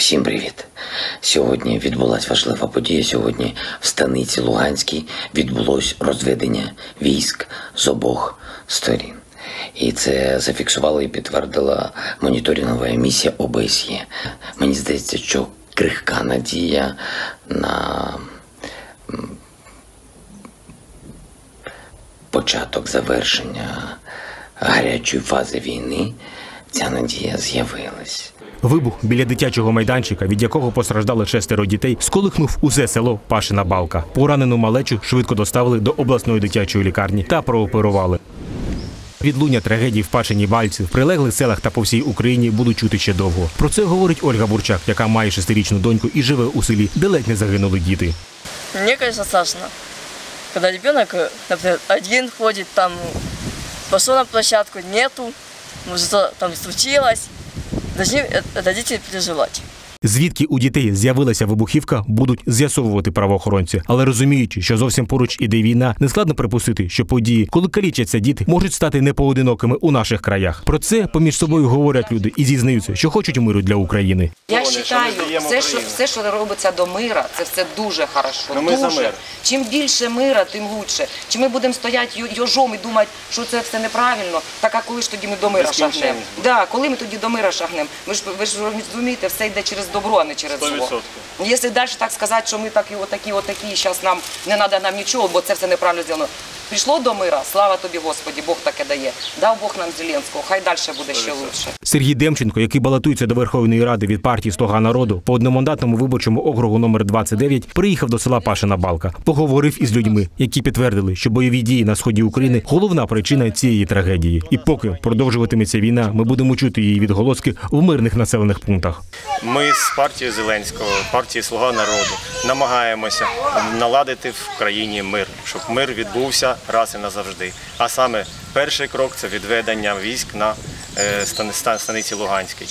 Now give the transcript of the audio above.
Всім привіт! Сьогодні відбулася важлива подія. Сьогодні в станиці Луганській відбулось розведення військ з обох сторін. І це зафіксувала і підтвердила моніторингова місія ОБСЄ. Мені здається, що крихка надія на початок завершення гарячої фази війни. Ця надія з'явилась. Вибух біля дитячого майданчика, від якого постраждали шестеро дітей, сколихнув усе село Пашина Балка. Поранену малечу швидко доставили до обласної дитячої лікарні та прооперували. Відлуння трагедії в Пашиній Бальці в прилеглих селах та по всій Україні будуть чути ще довго. Про це говорить Ольга Бурчак, яка має шестирічну доньку і живе у селі, де ледь не загинули діти. Мне, конечно, страшно. Ребенок, э, например, один ходит, там пошел на площадку, нету, может, что там случилось. Должны э, переживать. Звідки у дітей з'явилася вибухівка, будуть з'ясовувати правоохоронці, але розуміючи, що зовсім поруч іде війна, нескладно припустити, що події, коли калічаться діти, можуть стати непоодинокими у наших краях. Про це поміж собою говорять люди і зізнаються, що хочуть миру для України. Я вважаю, все, що все, що робиться до мира, це все дуже хорошо. Ну, ми за мир. Чим більше мира, тим лучше. Чи ми будемо стояти йожом і думати, що це все неправильно, так а коли ж тоді ми до мира шагнемо? Да, коли ми тоді до мира шагнемо? Ви ж ви ж розумієте, все йде через добро, а не через зло. відсотків. Якщо далі так сказати, що ми такі, отакі, отакі, зараз нам не треба нам нічого, бо це все неправильно зроблено. Прийшло до мира, слава тобі, Господі, Бог таке дає. Дав Бог нам Зеленського, хай далі буде ще лучше. Сергій Демченко, який балотується до Верховної Ради від партії Слуга народу по одномандатному виборчому округу номер 29 приїхав до села Пашина Балка. Поговорив із людьми, які підтвердили, що бойові дії на сході України головна причина цієї трагедії. І поки продовжуватиметься війна, ми будемо чути її відголоски в мирних населених пунктах. Ми з партією Зеленського, партії Слуга народу намагаємося наладити в країні мир, щоб мир відбувся раз і назавжди. А саме перший крок це відведення військ на е, станиці Луганській.